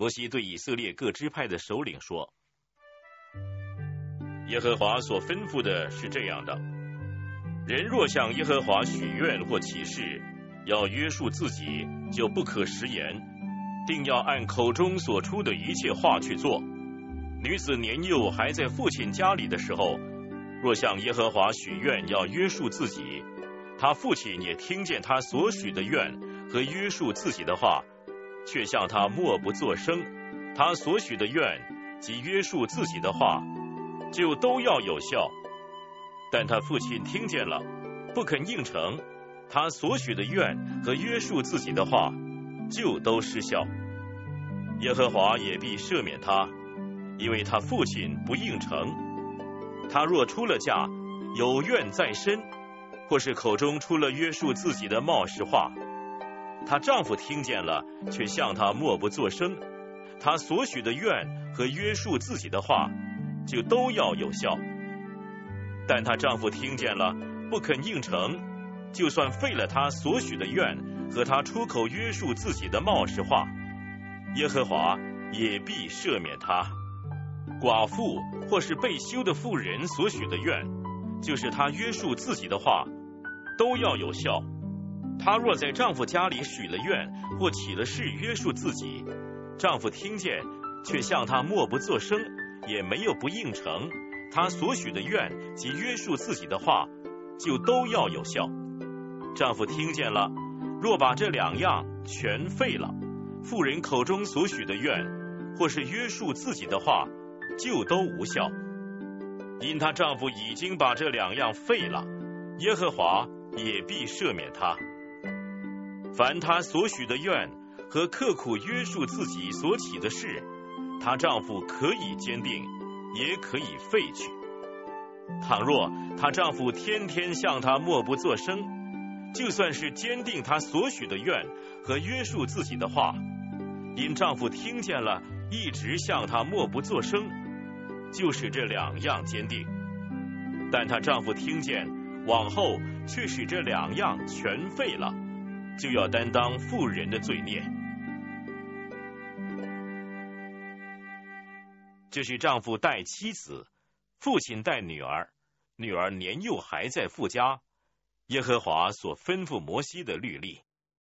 摩西对以色列各支派的首领说：“耶和华所吩咐的是这样的：人若向耶和华许愿或起誓，要约束自己，就不可食言，定要按口中所出的一切话去做。女子年幼还在父亲家里的时候，若向耶和华许愿要约束自己，他父亲也听见他所许的愿和约束自己的话。”却向他默不作声，他所许的愿及约束自己的话，就都要有效。但他父亲听见了，不肯应承，他所许的愿和约束自己的话，就都失效。耶和华也必赦免他，因为他父亲不应承。他若出了嫁，有怨在身，或是口中出了约束自己的冒失话。她丈夫听见了，却向她默不作声。她所许的愿和约束自己的话，就都要有效。但她丈夫听见了，不肯应承，就算废了她所许的愿和她出口约束自己的冒失话，耶和华也必赦免她。寡妇或是被休的妇人所许的愿，就是她约束自己的话，都要有效。她若在丈夫家里许了愿或起了誓约束自己，丈夫听见却向她默不作声，也没有不应承，她所许的愿及约束自己的话，就都要有效。丈夫听见了，若把这两样全废了，妇人口中所许的愿或是约束自己的话，就都无效，因她丈夫已经把这两样废了，耶和华也必赦免她。凡她所许的愿和刻苦约束自己所起的事，她丈夫可以坚定，也可以废去。倘若她丈夫天天向她默不作声，就算是坚定她所许的愿和约束自己的话，因丈夫听见了，一直向她默不作声，就是这两样坚定。但她丈夫听见，往后却使这两样全废了。就要担当妇人的罪孽。这是丈夫带妻子，父亲带女儿，女儿年幼还在父家。耶和华所吩咐摩西的律例。